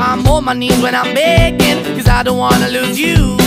I'm on my knees when I'm begging, cause I don't wanna lose you.